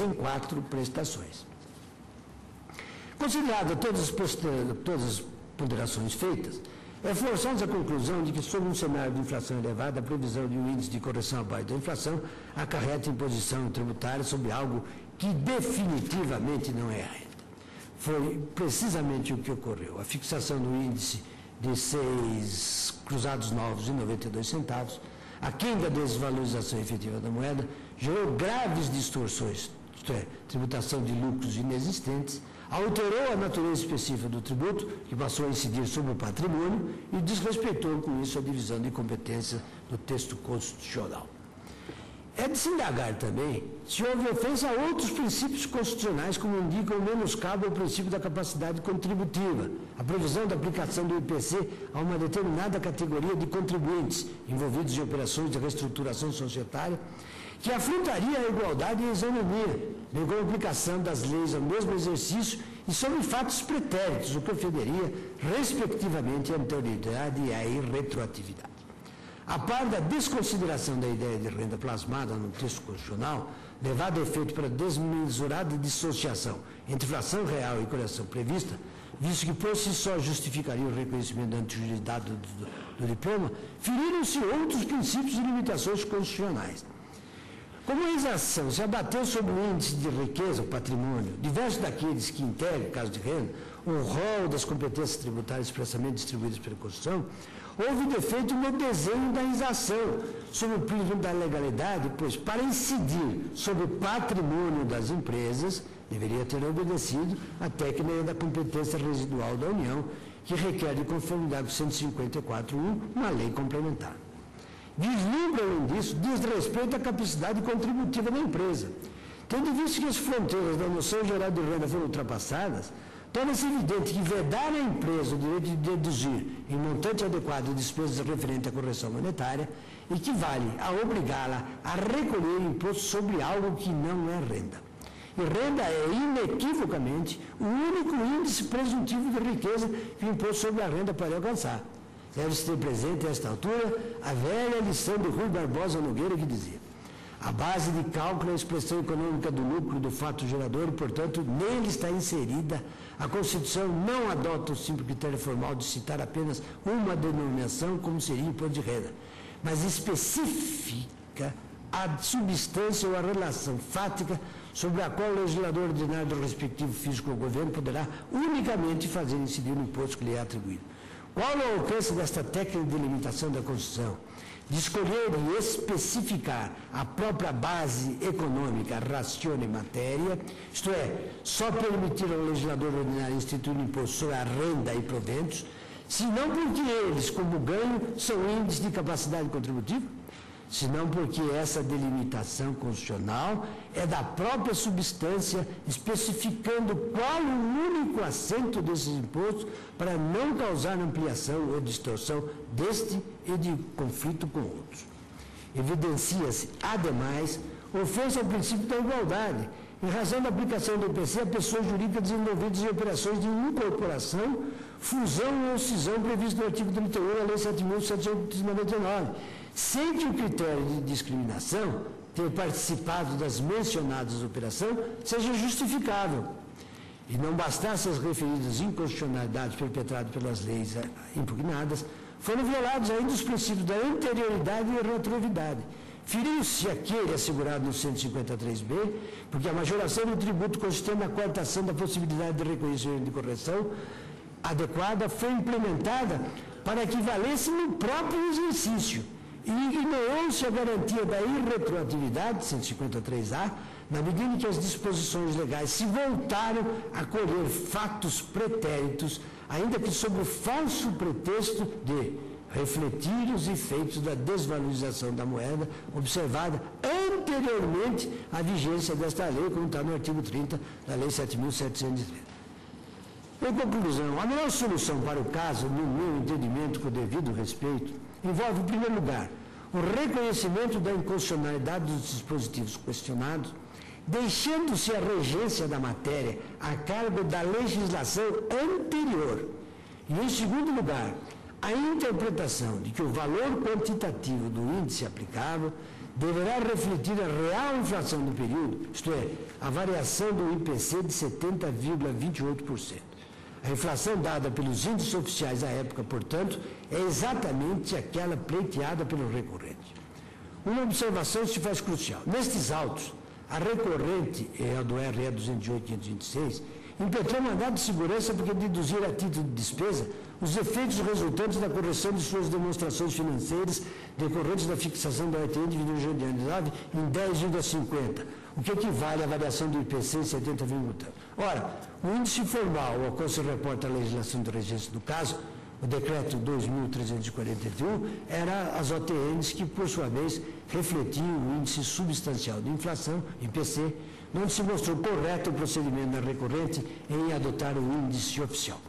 em quatro prestações. Considerada todas as, todas as ponderações feitas, é forçosa a conclusão de que, sob um cenário de inflação elevada, a previsão de um índice de correção abaixo da inflação acarreta imposição tributária sobre algo que definitivamente não é a renda. Foi precisamente o que ocorreu. A fixação do índice de seis cruzados novos e 92 centavos, aquém da desvalorização efetiva da moeda, gerou graves distorções, isto é, tributação de lucros inexistentes, alterou a natureza específica do tributo, que passou a incidir sobre o patrimônio, e desrespeitou com isso a divisão de competência do texto constitucional. É de se indagar também se houve ofensa a outros princípios constitucionais, como indica o menoscabo ao princípio da capacidade contributiva, a previsão da aplicação do IPC a uma determinada categoria de contribuintes envolvidos em operações de reestruturação societária, que afrontaria a igualdade e a isonomia, como a aplicação das leis ao mesmo exercício e sobre fatos pretéritos, o que ofenderia, respectivamente, a anterioridade e a irretroatividade. A par da desconsideração da ideia de renda plasmada no texto constitucional, levada a efeito pela desmesurada dissociação entre inflação real e correção prevista, visto que por si só justificaria o reconhecimento da antiguidade do, do, do diploma, feriram-se outros princípios e limitações constitucionais. Como a exação se abateu sobre o índice de riqueza, o patrimônio, diversos daqueles que integram, caso de renda, o rol das competências tributárias expressamente distribuídas pela Constituição, houve defeito no desenho da exação, sob o prisma da legalidade, pois para incidir sobre o patrimônio das empresas, deveria ter obedecido a técnica da competência residual da União, que requer de conformidade com 154.1 uma lei complementar vislumbra, além disso, desrespeito à capacidade contributiva da empresa. Tendo visto que as fronteiras da noção geral de renda foram ultrapassadas, torna-se evidente que vedar à empresa o direito de deduzir em montante adequado despesas referentes à correção monetária equivale a obrigá-la a recolher imposto sobre algo que não é renda. E renda é, inequivocamente, o único índice presuntivo de riqueza que o imposto sobre a renda pode alcançar. Deve-se ter presente a esta altura a velha lição de Rui Barbosa Nogueira que dizia a base de cálculo é a expressão econômica do lucro do fato gerador portanto, nele está inserida. A Constituição não adota o simples critério formal de citar apenas uma denominação, como seria imposto de renda, mas especifica a substância ou a relação fática sobre a qual o legislador ordinário do respectivo físico ou governo poderá unicamente fazer incidir o imposto que lhe é atribuído. Qual é o alcance desta técnica de limitação da Constituição? De e especificar a própria base econômica, racione matéria, isto é, só permitir ao legislador ordinário instituir um imposto sobre a renda e proventos, senão porque eles, como ganho, são índices de capacidade contributiva? Senão porque essa delimitação constitucional é da própria substância, especificando qual o único assento desses impostos para não causar ampliação ou distorção deste e de conflito com outros. Evidencia-se, ademais, ofensa ao princípio da igualdade, em razão da aplicação do IPC a pessoas jurídicas envolvidas em operações de incorporação, fusão ou cisão previsto no artigo 31 da Lei 7.799 sem que o critério de discriminação, ter participado das mencionadas operações, seja justificável. E não bastasse as referidas inconstitucionalidades perpetradas pelas leis impugnadas, foram violados ainda os princípios da anterioridade e retroatividade. Feriu-se aquele assegurado no 153B, porque a majoração do tributo consistente na coartação da possibilidade de reconhecimento de correção adequada foi implementada para que valesse no próprio exercício e ignorou-se a garantia da irretroatividade, 153A, na medida em que as disposições legais se voltaram a colher fatos pretéritos, ainda que sob o falso pretexto de refletir os efeitos da desvalorização da moeda observada anteriormente à vigência desta lei, como está no artigo 30 da Lei 7.730. Em conclusão, a melhor solução para o caso, no meu entendimento, com o devido respeito, envolve, em primeiro lugar, o reconhecimento da inconstitucionalidade dos dispositivos questionados, deixando-se a regência da matéria a cargo da legislação anterior. E, em segundo lugar, a interpretação de que o valor quantitativo do índice aplicável deverá refletir a real inflação do período, isto é, a variação do IPC de 70,28%. A inflação dada pelos índices oficiais à época, portanto, é exatamente aquela pleiteada pelo recorrente. Uma observação se faz crucial. Nestes autos, a recorrente, é a do RE 208 526, impetrou mandado de segurança porque deduzir a título de despesa os efeitos resultantes da correção de suas demonstrações financeiras decorrentes da fixação da OITN de 2019 em 10,50, o que equivale à variação do IPC em 70,1. Ora, o índice formal ao qual se reporta a legislação de regência do caso, o decreto 2.341, era as OTNs que, por sua vez, refletiam o índice substancial de inflação, IPC, onde se mostrou correto o procedimento da recorrente em adotar o índice oficial.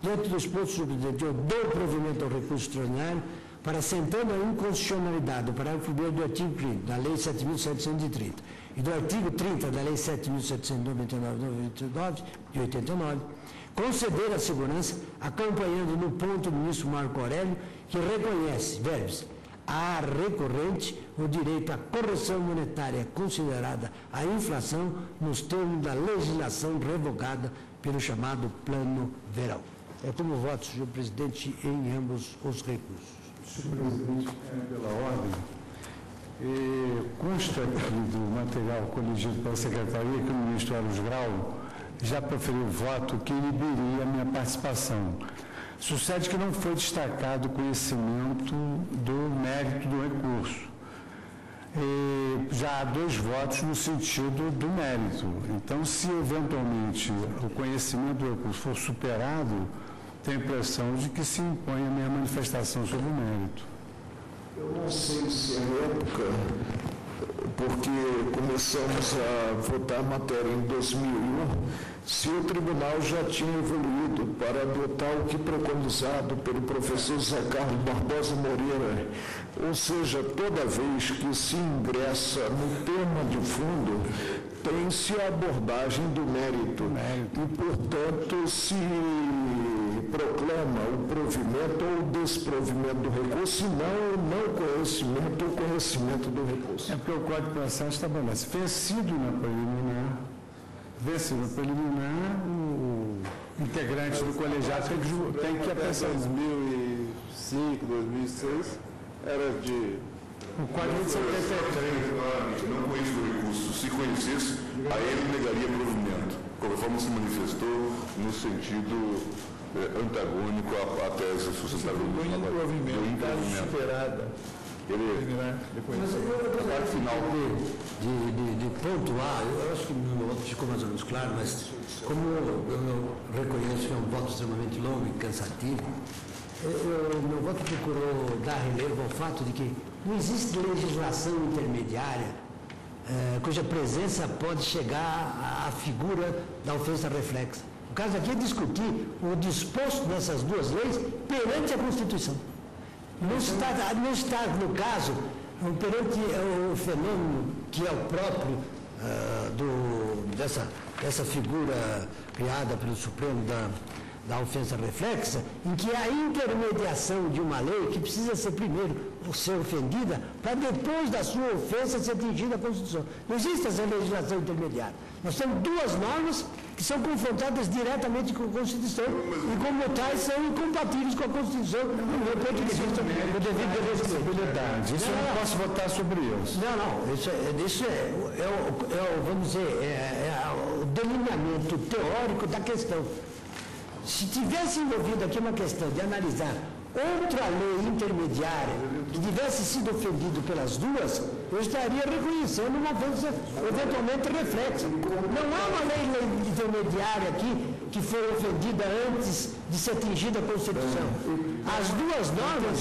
Diante dos pontos subsidiários, eu dou provimento ao recurso extraordinário para, sentando a inconstitucionalidade do parágrafo 1 do artigo 30 da Lei 7.730 e do artigo 30 da Lei 7.799 de 89, conceder a segurança, acompanhando no ponto o ministro Marco Aurélio, que reconhece, verbos, à recorrente o direito à correção monetária considerada a inflação nos termos da legislação revogada pelo chamado Plano Verão. É como voto, senhor presidente, em ambos os recursos. Senhor presidente, é, pela ordem, e consta do material coligido pela secretaria que o ministro Aros Grau já proferiu voto que inibiria a minha participação. Sucede que não foi destacado o conhecimento do mérito do recurso. E já há dois votos no sentido do mérito. Então, se eventualmente o conhecimento do recurso for superado, tenho a impressão de que se impõe a minha manifestação sobre o mérito. Eu não sei se é época, porque começamos a votar a matéria em 2001 se o tribunal já tinha evoluído para adotar o que preconizado pelo professor Zé Carlos Barbosa Moreira, ou seja, toda vez que se ingressa no tema de fundo, tem-se a abordagem do mérito, e, portanto, se proclama o provimento ou o desprovimento do recurso, e não o não conhecimento ou conhecimento do recurso. É porque o Código de Processo estabelece vencido na preliminar vencido preliminar, o integrante do colegiado tem que, tem que apresentar. 2005, 2006, era de. O 473. Não conheço o recurso. Se conhecesse, aí ele negaria provimento. Conforme se manifestou no sentido antagônico à, à tese sustentável do improvimento. superada. Ele, depois. Mas eu, a parte final de, de, de, pontuar, eu acho que meu voto ficou mais ou menos claro, mas como eu, eu reconheço que é um voto extremamente longo e cansativo, eu, meu voto procurou dar relevo ao fato de que não existe legislação intermediária eh, cuja presença pode chegar à figura da ofensa reflexa. O caso aqui é discutir o disposto dessas duas leis perante a Constituição. Não está, não está no caso, perante o fenômeno que é o próprio uh, do, dessa, dessa figura criada pelo Supremo da, da ofensa reflexa, em que a intermediação de uma lei que precisa ser primeiro ser ofendida para depois da sua ofensa ser atingida a Constituição. Não existe essa legislação intermediária. Nós temos duas normas que são confrontadas diretamente com a Constituição e, como tais, são incompatíveis com a Constituição do meu ponto de vista do devido de responsabilidade. Isso eu não posso votar sobre isso. Não, não. Isso é, isso é, é, é vamos dizer, é, é o delineamento teórico da questão. Se tivesse envolvido aqui uma questão de analisar outra lei intermediária que tivesse sido ofendido pelas duas, eu estaria reconhecendo uma coisa eventualmente reflexa. Não há uma lei intermediária aqui que foi ofendida antes de ser atingida a Constituição. As duas normas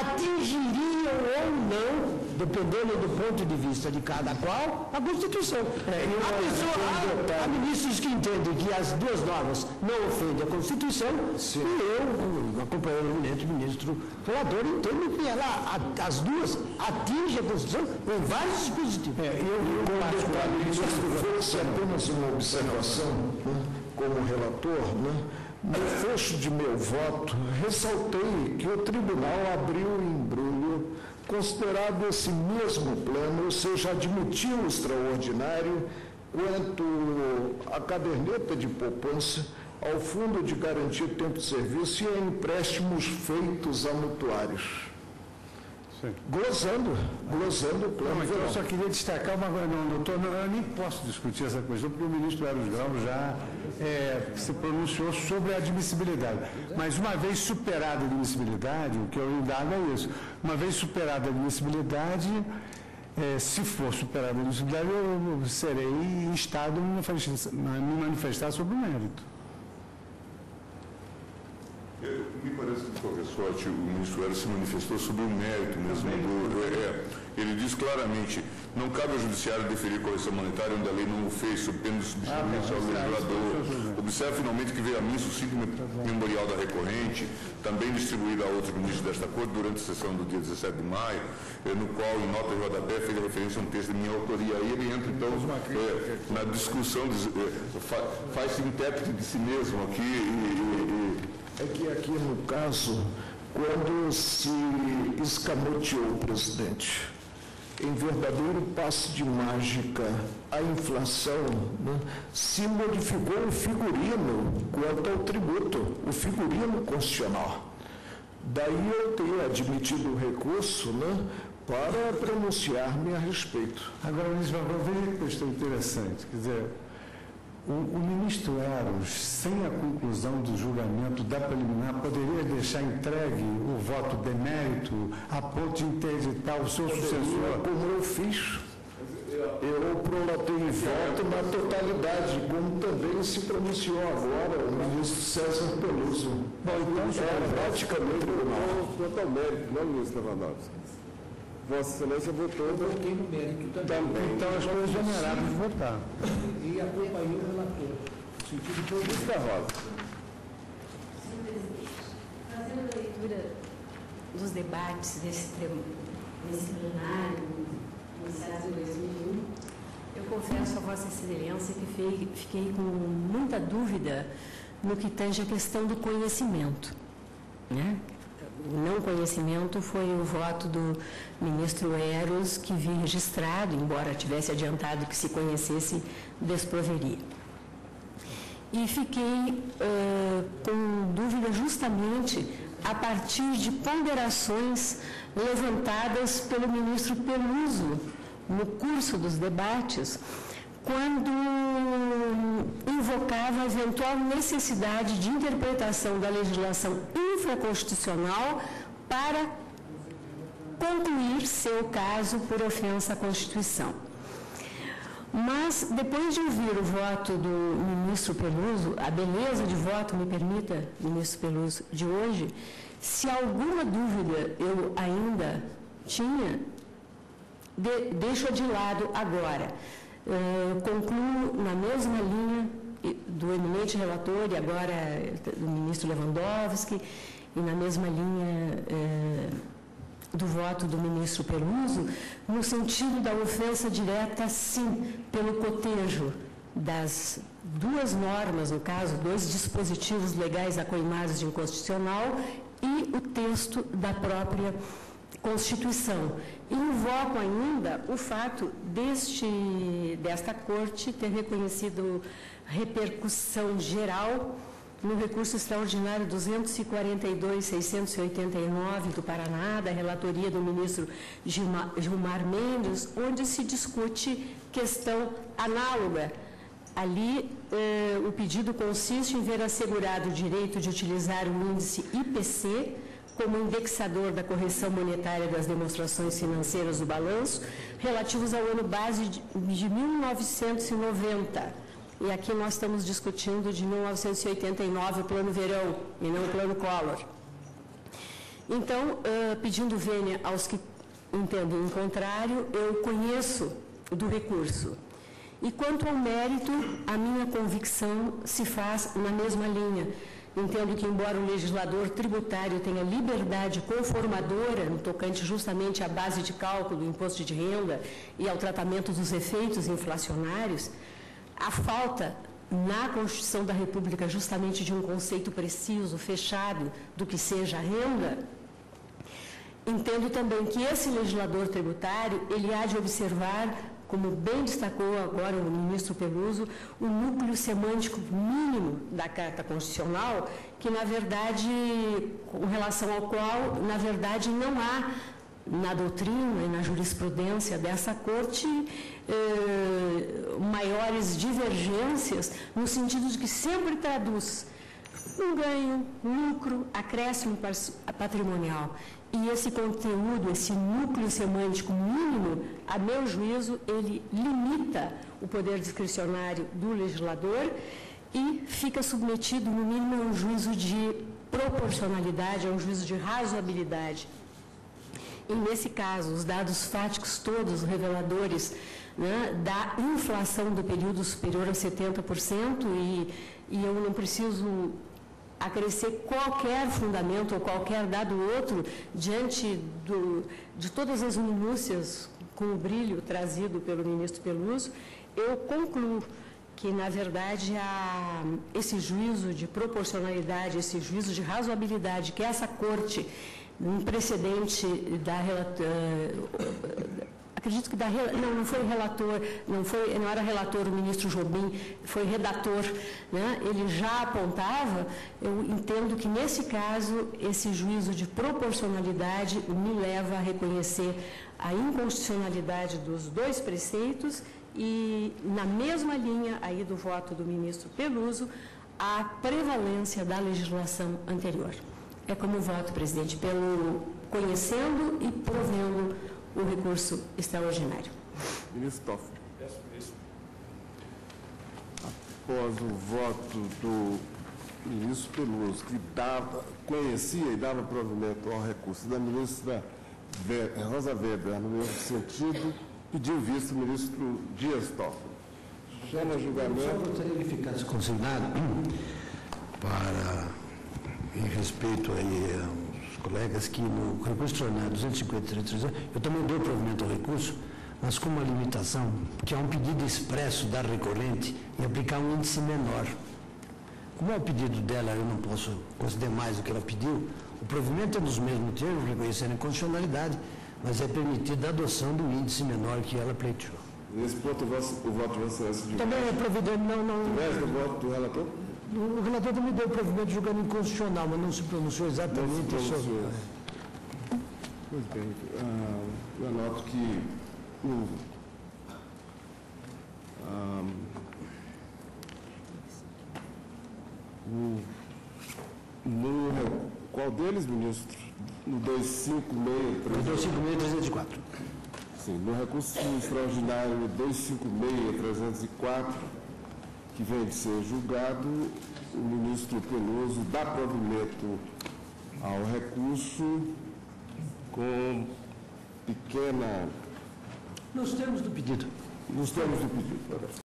atingiriam ou não dependendo do ponto de vista de cada qual, a Constituição. É, há, pessoa, há, há, ministros que entendem que as duas normas não ofendem a Constituição, Sim. e eu, acompanhando o ministro relator, entendo que ela, as duas atingem a Constituição em vários dispositivos. É, eu, eu particularmente, se fosse apenas uma observação, né, como relator, né, no fecho de meu voto, ressaltei que o tribunal abriu o embrulho Considerado esse mesmo plano, ou seja, admitiu o extraordinário quanto à caderneta de poupança, ao Fundo de Garantia de Tempo de Serviço e a empréstimos feitos a mutuários. Sim. Glosando, glosando o plano. Não, então eu só queria destacar uma coisa, não, doutor, não, eu nem posso discutir essa questão, porque o ministro Eros Grau já é, se pronunciou sobre a admissibilidade. Mas uma vez superada a admissibilidade, o que eu indago é isso, uma vez superada a admissibilidade, é, se for superada a admissibilidade, eu serei instado a me manifestar sobre o mérito. O ministro Hélio se manifestou sobre o mérito mesmo do. É, é, ele diz claramente: não cabe ao judiciário deferir correção monetária onde a lei não o fez, sob pena de substituição ao legislador. Observe finalmente que veio a mim sucinto memorial da recorrente, também distribuído a outros ministros desta Corte durante a sessão do dia 17 de maio, eh, no qual, em nota de rodapé, fez referência a um texto de minha autoria. Aí ele entra, então, é, na discussão, é, faz-se intérprete de si mesmo aqui e, e é que aqui no caso, quando se escamoteou o presidente, em verdadeiro passe de mágica, a inflação né, se modificou o figurino quanto ao tributo, o figurino constitucional. Daí eu ter admitido o recurso né, para pronunciar-me a respeito. Agora, ministro, veja que questão interessante. Quer dizer, o, o, ministro Eros, sem a conclusão do julgamento da preliminar, poderia deixar entregue o voto demérito a ponto de interditar o seu sucessor? Como eu fiz. Eu prolatei voto na totalidade, como também se pronunciou agora o ministro César Peluso. Bom, então, é praticamente quanto ao mérito, não, ministro Lewandowski? Vossa Excelência votou. Eu votei no mérito também. também. Então as coisas generadas de votar. E acompanhei o relator. No sentido positivo. da Rosa. Senhor presidente, fazendo a leitura dos debates desse, desse plenário, iniciados em 2001, eu confesso a Vossa Excelência que fiquei com muita dúvida no que tange a questão do conhecimento. Né? O não conhecimento foi o voto do ministro Eros, que vi registrado, embora tivesse adiantado que se conhecesse, desproveria. E fiquei uh, com dúvida justamente a partir de ponderações levantadas pelo ministro Peluso no curso dos debates, quando invocava a eventual necessidade de interpretação da legislação infraconstitucional para concluir seu caso por ofensa à Constituição. Mas, depois de ouvir o voto do ministro Peluso, a beleza de voto, me permita, ministro Peluso, de hoje, se alguma dúvida eu ainda tinha, de, deixo de lado agora. Uh, concluo na mesma linha do eminente relator e agora do ministro Lewandowski, e na mesma linha eh, do voto do ministro Peluso, no sentido da ofensa direta, sim, pelo cotejo das duas normas, no caso, dois dispositivos legais acoimados de inconstitucional e o texto da própria Constituição. Invoco ainda o fato deste, desta Corte ter reconhecido repercussão geral no recurso extraordinário 242-689 do Paraná, da relatoria do ministro Gilmar Mendes, onde se discute questão análoga. Ali, eh, o pedido consiste em ver assegurado o direito de utilizar o índice IPC como indexador da correção monetária das demonstrações financeiras do balanço, relativos ao ano base de 1990 e aqui nós estamos discutindo de 1989 o plano verão e não o plano Collor. Então, pedindo vênia aos que entendem o contrário, eu conheço do recurso. E quanto ao mérito, a minha convicção se faz na mesma linha. Entendo que, embora o legislador tributário tenha liberdade conformadora no tocante justamente à base de cálculo do imposto de renda e ao tratamento dos efeitos inflacionários, a falta na Constituição da República justamente de um conceito preciso, fechado, do que seja renda, Entendo também que esse legislador tributário, ele há de observar, como bem destacou agora o ministro Peluso, o núcleo semântico mínimo da Carta Constitucional, que na verdade, com relação ao qual, na verdade, não há na doutrina e na jurisprudência dessa corte eh, maiores divergências, no sentido de que sempre traduz um ganho, lucro, acréscimo patrimonial. E esse conteúdo, esse núcleo semântico mínimo, a meu juízo, ele limita o poder discricionário do legislador e fica submetido, no mínimo, a um juízo de proporcionalidade, a um juízo de razoabilidade. E, nesse caso, os dados fáticos todos reveladores né, da inflação do período superior a 70%, e, e eu não preciso acrescer qualquer fundamento ou qualquer dado outro diante do, de todas as minúcias com o brilho trazido pelo ministro Peluso, eu concluo que, na verdade, há esse juízo de proporcionalidade, esse juízo de razoabilidade que essa corte, um precedente da acredito que da, não, não foi relator, não, foi, não era relator o ministro Jobim, foi redator, né? ele já apontava, eu entendo que nesse caso, esse juízo de proporcionalidade me leva a reconhecer a inconstitucionalidade dos dois preceitos e, na mesma linha aí do voto do ministro Peluso, a prevalência da legislação anterior. É como voto, presidente, pelo conhecendo e provendo o recurso extraordinário. Ministro Toffoli. Após o voto do ministro Peluso, que dava, conhecia e dava provimento ao recurso da ministra Rosa Weber, no mesmo sentido, pediu visto o ministro Dias Toffoli. Chama julgamento. Eu só gostaria que ficasse consignado para, em respeito aí colegas que no recurso extraordinário 253, eu também dou provimento ao recurso, mas com uma limitação, que é um pedido expresso da recorrente em aplicar um índice menor. Como é o pedido dela, eu não posso conceder mais do que ela pediu, o provimento é dos mesmos termos, reconhecendo a inconstitucionalidade, mas é permitida a adoção do índice menor que ela pleiteou. Nesse ponto, o, voto, o voto Vossa Excelência... Também é providente, não... não... Tivesse o voto do relator? O relator também deu provimento julgando inconstitucional, mas não se pronunciou exatamente não se pronunciou. Pois bem, uh, eu anoto que o, o, no, qual deles, ministro? No 256... 256-304. Sim, no recurso extraordinário 256-304 que vem de ser julgado, o ministro Peloso dá provimento ao recurso com pequena. Nos termos do pedido. Nos termos do pedido,